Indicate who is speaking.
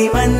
Speaker 1: పది మంది ఉండగా